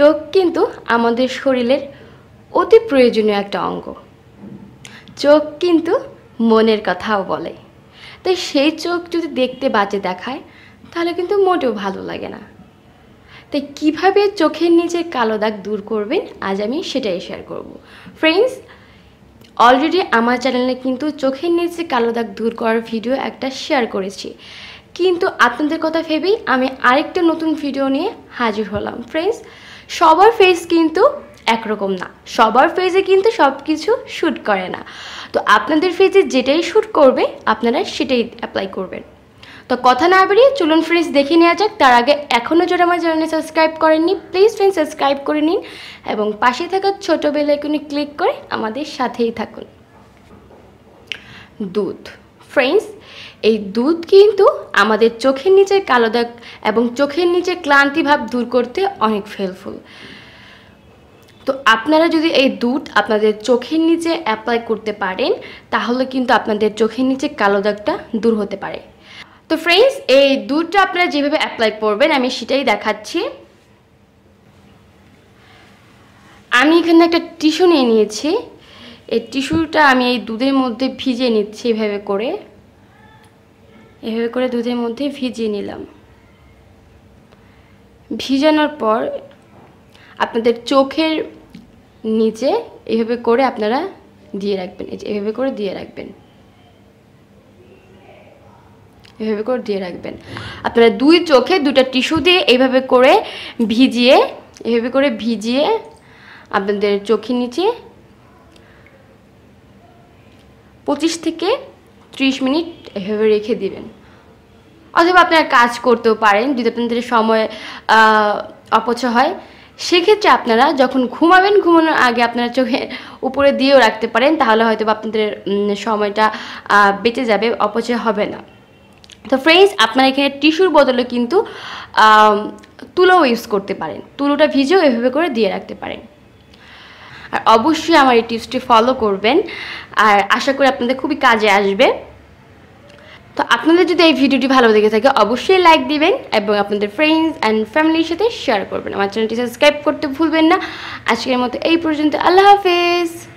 চোখ কিন্তু আমাদের শরীরের অতি প্রয়োজনীয় একটা অঙ্গ। চোখ কিন্তু মনের কথাও বলে। তাই সেই চোখ যদি দেখতে বাজে দেখায়, তাহলে কিন্তু মোটেও ভালো লাগে না। তাই কীভাবে চোখের নিচে কালো দাগ দূর করবেন, আজ আমি সেটাই শেয়ার করব। ফ্রেন্ডস অলরেডি আমার চ্যানেলে কিন্তু চোখের নিচে কালো দাগ দূর করার ভিডিও একটা শেয়ার করেছি। কিন্তু আপনাদের কথা ভেবেই আমি আরেকটা নতুন ভিডিও নিয়ে হাজির হলাম। ফ্রেন্ডস সবার ফেস কিন্তু একরকম না। সবার ফেজে কিন্তু সব কিছু শ্যুট করে না। তো আপনাদের ফেজে যেটাই শ্যুট করবে, আপনারা সেটাই অ্যাপ্লাই করবেন। তো কথা না বেরিয়ে চলুন ফ্রেন্ডস দেখে নেওয়া যাক। তার আগে এখনও যারা আমার চ্যানেলে সাবস্ক্রাইব করেননি প্লিজ ফ্রেন্ডস সাবস্ক্রাইব করে নিন এবং পাশে থাকা ছোটো বেল আইকনে ক্লিক করে আমাদের সাথেই থাকুন। দুধ। ফ্রেন্ডস এই দুধ কিন্তু আমাদের চোখের নিচের কালো দাগ এবং চোখের নিচে ক্লান্তি ভাব দূর করতে অনেক হেল্পফুল তো আপনারা যদি এই দুধ আপনাদের চোখের নিচে অ্যাপ্লাই করতে পারেন, তাহলে কিন্তু আপনাদের চোখের নিচে কালো দাগটা দূর হতে পারে। তো ফ্রেন্ডস এই দুধটা আপনারা যেভাবে অ্যাপ্লাই করবেন, আমি সেটাই দেখাচ্ছি। আমি এখানে একটা টিস্যু নিয়ে নিয়েছি। এই টিস্যুটা আমি এই দুধের মধ্যে ভিজিয়ে নিচ্ছি এভাবে করে। এভাবে করে দুধের মধ্যে ভিজিয়ে নিলাম। ভিজানোর পর আপনাদের চোখের নিচে এভাবে করে আপনারা দিয়ে রাখবেন। এই এভাবে করে দিয়ে রাখবেন। এভাবে করে দিয়ে রাখবেন। আপনারা দুই চোখে দুটা টিস্যু দিয়ে এইভাবে করে ভিজিয়ে, এভাবে করে ভিজিয়ে আপনাদের চোখের নিচে পঁচিশ থেকে ত্রিশ মিনিট এভাবে রেখে দিবেন। অথবা আপনারা কাজ করতেও পারেন, যদি আপনাদের সময় অপচয় হয়। সেক্ষেত্রে আপনারা যখন ঘুমাবেন, ঘুমানোর আগে আপনারা চোখে উপরে দিয়েও রাখতে পারেন, তাহলে হয়তো আপনাদের সময়টা বেঁচে যাবে, অপচয় হবে না। তো ফ্রেন্ডস আপনারা এখানে টিস্যুর বদলে কিন্তু তুলোও ইউজ করতে পারেন। তুলোটা ভিজেও এভাবে করে দিয়ে রাখতে পারেন। আর অবশ্যই আমার এই টিপসটি ফলো করবেন। আর আশা করি আপনাদের খুবই কাজে আসবে। তো আপনাদের যদি এই ভিডিওটি ভালো লেগে থাকে, অবশ্যই লাইক দিবেন এবং আপনাদের ফ্রেন্ডস অ্যান্ড ফ্যামিলির সাথে শেয়ার করবেন। আমার চ্যানেলটি সাবস্ক্রাইব করতে ভুলবেন না। আজকের মতো এই পর্যন্ত। আল্লাহ হাফেজ।